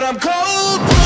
but I'm cold.